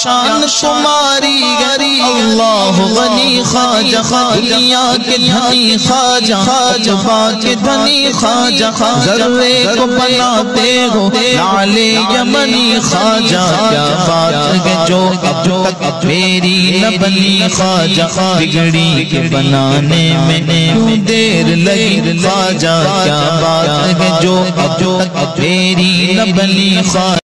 शान तुम्हारी गरी। अल्लाह गनी खाजा दुनिया के धनी खाजा खाजबा के धनी खाजा जर्रे को बनाते हो, लाले यमनी खाजा क्या बात है जो जो मेरी न बनी खाजा बिगड़ी के बनाने में देर लगी खाजा क्या बात है जो जो मेरी न बनी खाजा